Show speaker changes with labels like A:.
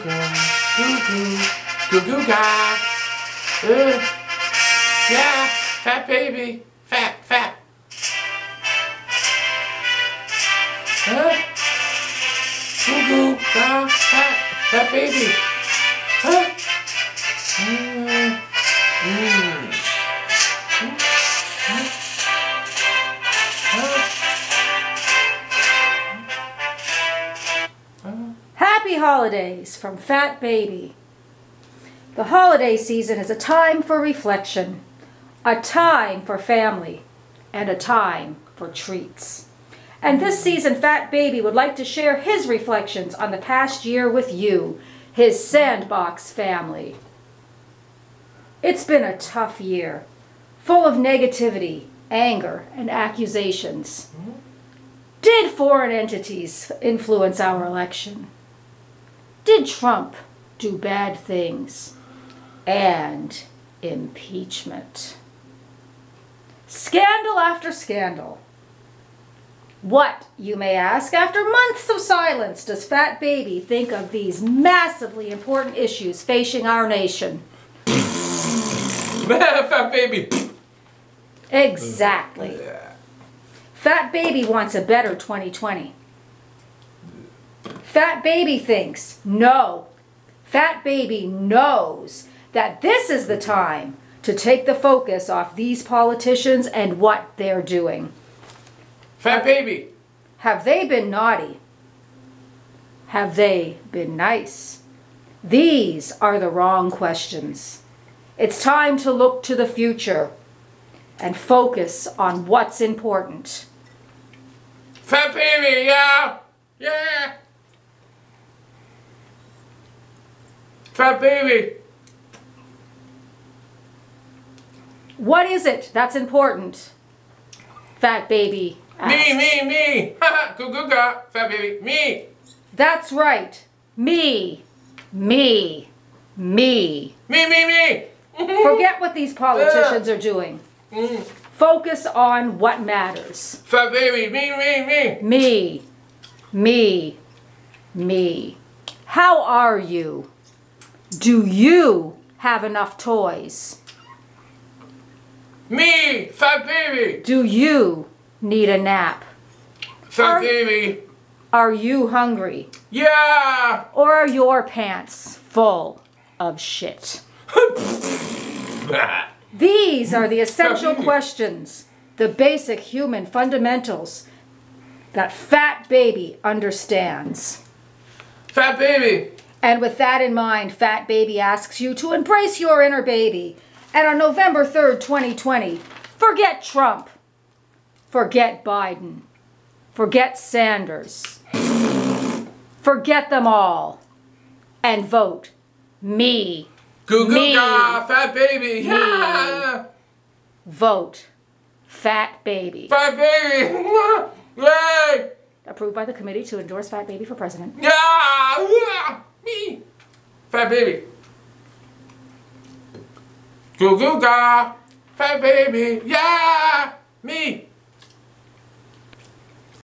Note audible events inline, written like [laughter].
A: goo goo goo goo guy. Yeah, fat baby, fat fat. Huh? Goo goo guy, fat fat baby.
B: Holidays from Fat Baby. The holiday season is a time for reflection, a time for family, and a time for treats. And this season, Fat Baby would like to share his reflections on the past year with you, his Sandbox family. It's been a tough year, full of negativity, anger, and accusations. Mm-hmm. Did foreign entities influence our election? Did Trump do bad things? And impeachment. Scandal after scandal. What, you may ask, after months of silence, does Fat Baby think of these massively important issues facing our nation? [laughs]
A: fat baby.
B: Exactly. Fat Baby wants a better 2020. Fat Baby thinks, no. Fat Baby knows that this is the time to take the focus off these politicians and what they're doing.
A: Fat baby.
B: Have they been naughty? Have they been nice? These are the wrong questions. It's time to look to the future and focus on what's important.
A: Fat baby, yeah. Yeah. Fat baby.
B: What is it that's important? Fat baby asks.
A: Me, me, [laughs] me. Goo goo ga. Fat baby. Me.
B: That's right. Me. Me. Me.
A: Me, me, me.
B: Forget what these politicians are doing.
A: Mm.
B: Focus on what matters.
A: Fat baby. Me, me, me.
B: Me. Me. Me. How are you? Do you have enough toys?
A: Me. Fat baby.
B: Do you need a nap?
A: Fat
B: Are-
A: baby.
B: Are you hungry?
A: Yeah.
B: Or are your pants full of shit? [laughs] These are the essential questions, the basic human fundamentals that Fat Baby understands.
A: Fat baby.
B: And with that in mind, Fat Baby asks you to embrace your inner baby. And on November 3rd, 2020, forget Trump. Forget Biden. Forget Sanders. Forget them all. And vote me.
A: Goo goo
B: Me.
A: ga. Fat baby. Yeah.
B: Vote Fat Baby.
A: Fat baby. [laughs] Yay.
B: Approved by the committee to endorse Fat Baby for president.
A: Yeah. yeah. Fat baby. Goo goo ga. Fat baby. Yeah. Me.